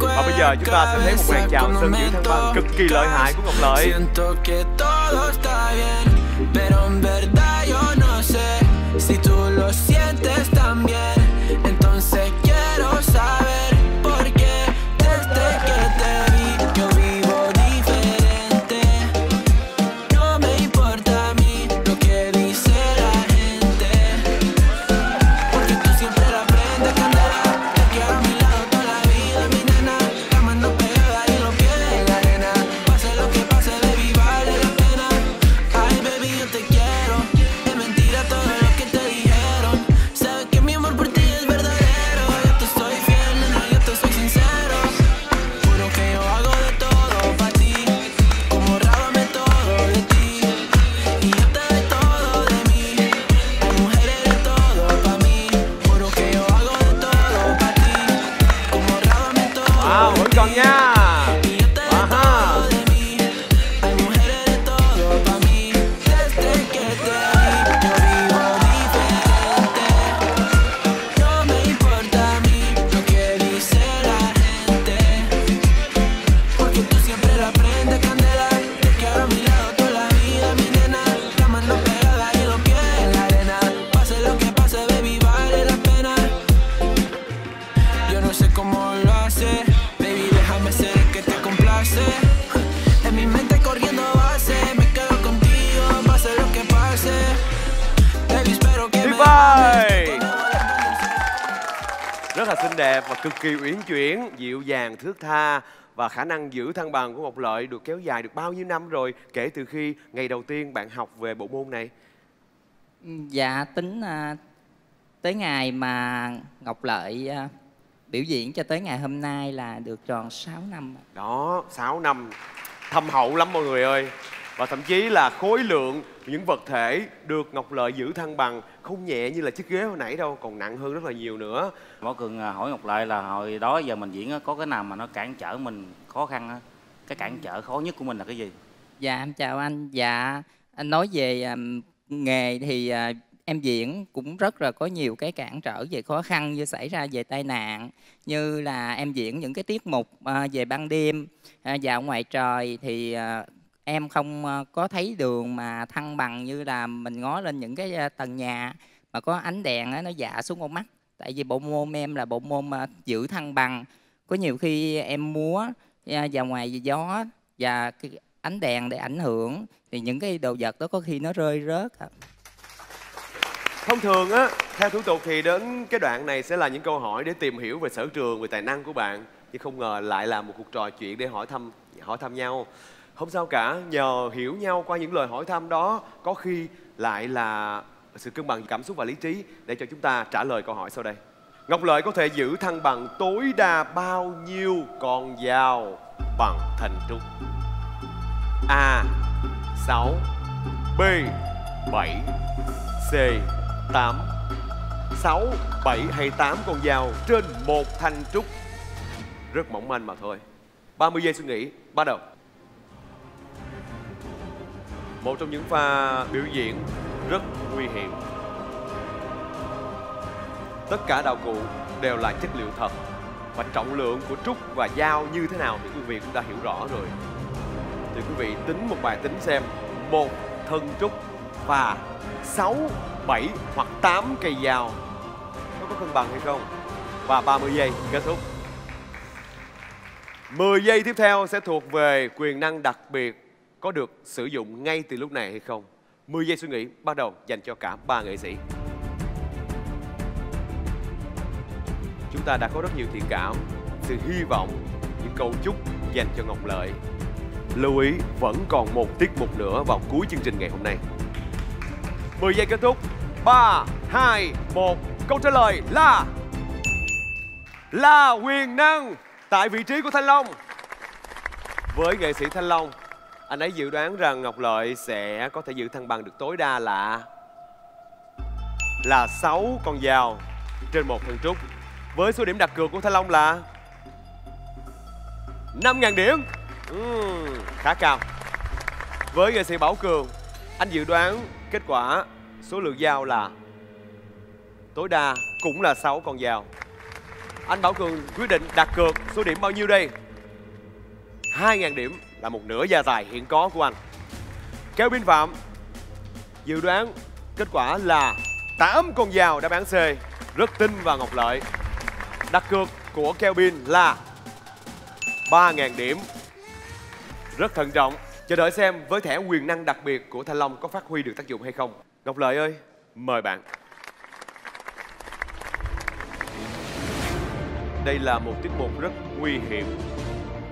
Và bây giờ chúng ta sẽ thấy một màn chào sân giữ thăng bằng cực kỳ lợi hại của Ngọc Lợi. Siento que todo está bien, pero en verdad yo no sé si tú lo là xinh đẹp và cực kỳ uyển chuyển Dịu dàng, thước tha Và khả năng giữ thăng bằng của Ngọc Lợi được kéo dài được bao nhiêu năm rồi Kể từ khi ngày đầu tiên bạn học về bộ môn này? Dạ tính à, tới ngày mà Ngọc Lợi à, biểu diễn cho tới ngày hôm nay là được tròn 6 năm. Đó, 6 năm. Thâm hậu lắm mọi người ơi Và thậm chí là khối lượng những vật thể được Ngọc Lợi giữ thăng bằng Không nhẹ như là chiếc ghế hồi nãy đâu Còn nặng hơn rất là nhiều nữa Bảo Cường à, hỏi Ngọc Lợi là hồi đó giờ mình diễn có cái nào mà nó cản trở mình khó khăn á? Cái cản trở khó nhất của mình là cái gì? Dạ em chào anh. Dạ anh nói về à, nghề thì à, em diễn cũng rất là có nhiều cái cản trở về khó khăn như xảy ra về tai nạn như là em diễn những cái tiết mục về ban đêm à, dạo ngoài trời thì em không ờ, có thấy đường mà thăng bằng như là mình ngó lên những cái ờ, tầng nhà mà có ánh đèn đó, nó dạ xuống con mắt tại vì bộ môn em là bộ môn ờ, giữ thăng bằng có nhiều khi em múa và vào ngoài gió và cái ánh đèn để ảnh hưởng thì những cái đồ vật đó có khi nó rơi rớt. Thông thường á, theo thủ tục thì đến cái đoạn này sẽ là những câu hỏi để tìm hiểu về sở trường, về tài năng của bạn. Nhưng không ngờ lại là một cuộc trò chuyện để hỏi thăm hỏi thăm nhau. Không sao cả, nhờ hiểu nhau qua những lời hỏi thăm đó, có khi lại là sự cân bằng cảm xúc và lý trí để cho chúng ta trả lời câu hỏi sau đây. Ngọc Lợi có thể giữ thăng bằng tối đa bao nhiêu con dao bằng thành trúc? A. 6 B. 7 C 8 6, 7 hay 8 con dao trên một thanh trúc Rất mỏng manh mà thôi 30 giây suy nghĩ, bắt đầu một trong những pha biểu diễn rất nguy hiểm. Tất cả đạo cụ đều là chất liệu thật Và trọng lượng của trúc và dao như thế nào thì quý vị cũng đã hiểu rõ rồi. Thì quý vị tính một bài tính xem Một thân trúc và 6, 7 hoặc 8 cây dao Nó có cân bằng hay không? Và 30 giây kết thúc. 10 giây tiếp theo sẽ thuộc về quyền năng đặc biệt có được sử dụng ngay từ lúc này hay không? 10 giây suy nghĩ bắt đầu dành cho cả ba nghệ sĩ. Chúng ta đã có rất nhiều thiện cảm, sự hy vọng, những câu chúc dành cho Ngọc Lợi. Lưu ý vẫn còn một tiết mục nữa vào cuối chương trình ngày hôm nay. 10 giây kết thúc 3, 2, 1 Câu trả lời là Là quyền năng Tại vị trí của Thanh Long Với nghệ sĩ Thanh Long anh ấy dự đoán rằng Ngọc Lợi sẽ có thể giữ thăng bằng được tối đa là Là 6 con dao trên một thân trúc. Với số điểm đặt cược của Thanh Long là 5.000 điểm. Uhm, Khá cao. Với nghệ sĩ Bảo Cường Anh dự đoán kết quả số lượng dao là tối đa cũng là 6 con dao. anh Bảo Cường quyết định đặt cược số điểm bao nhiêu đây? 2.000 điểm là một nửa gia tài hiện có của anh. Kéo phạm Dự đoán kết quả là 8 con dao đáp án C Rất tin vào Ngọc Lợi. Đặt cược của Kelvin là 3.000 điểm. Rất thận trọng Chờ đợi xem với thẻ quyền năng đặc biệt của Thanh Long có phát huy được tác dụng hay không. Ngọc Lợi ơi, mời bạn. Đây là một tiết mục rất nguy hiểm.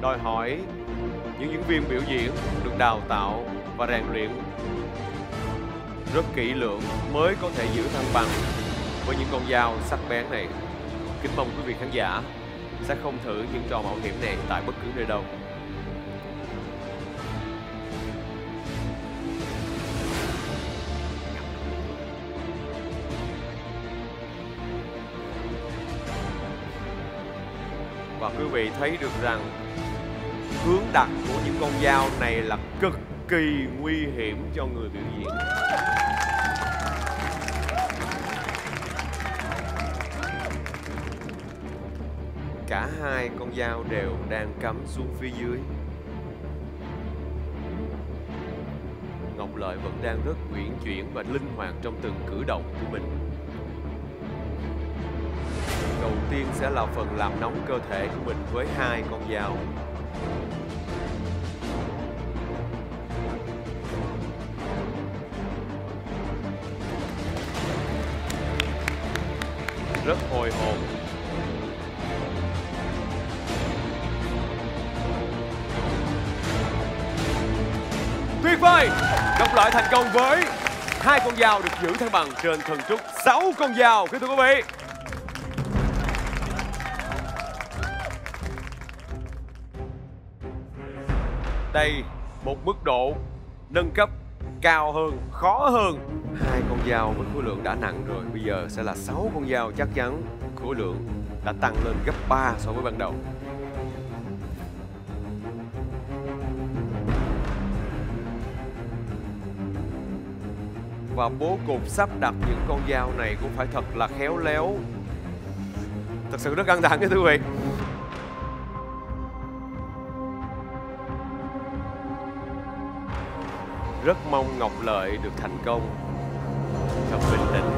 Đòi hỏi những diễn viên biểu diễn được đào tạo và rèn luyện rất kỹ lưỡng mới có thể giữ thăng bằng với những con dao sắc bén này. Kính mong quý vị khán giả sẽ không thử những trò mạo hiểm này tại bất cứ nơi đâu. Và quý vị thấy được rằng hướng đặt của những con dao này là cực kỳ nguy hiểm cho người biểu diễn. Cả hai con dao đều đang cắm xuống phía dưới. Ngọc Lợi vẫn đang rất uyển chuyển và linh hoạt trong từng cử động của mình. Đầu tiên sẽ là phần làm nóng cơ thể của mình với hai con dao. Rất hồi hộp. Tuyệt vời! Đọc lại thành công với hai con dao được giữ thăng bằng trên thần trúc. Sáu con dao, kính thưa quý vị. Đây, một mức độ nâng cấp cao hơn, khó hơn hai con dao với khối lượng đã nặng rồi, bây giờ sẽ là sáu con dao chắc chắn khối lượng đã tăng lên gấp 3 so với ban đầu. Và bố cục sắp đặt những con dao này cũng phải thật là khéo léo. Thật sự rất căng thẳng nha thưa quý vị. Rất mong Ngọc Lợi được thành công thật bình tĩnh.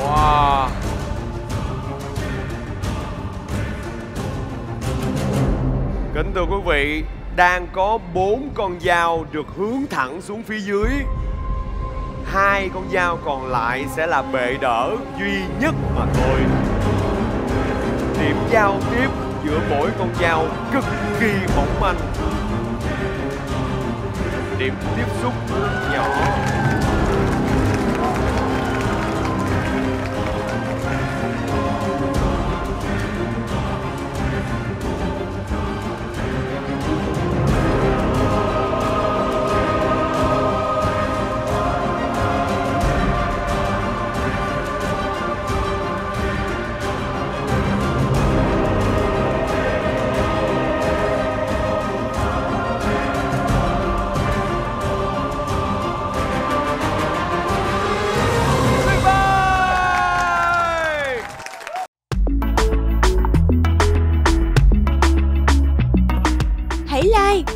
Wow. Kính thưa quý vị, Đang có bốn con dao được hướng thẳng xuống phía dưới. Hai con dao còn lại sẽ là bệ đỡ duy nhất mà thôi giao tiếp giữa mỗi con dao cực kỳ mỏng manh. Điểm tiếp xúc nhỏ.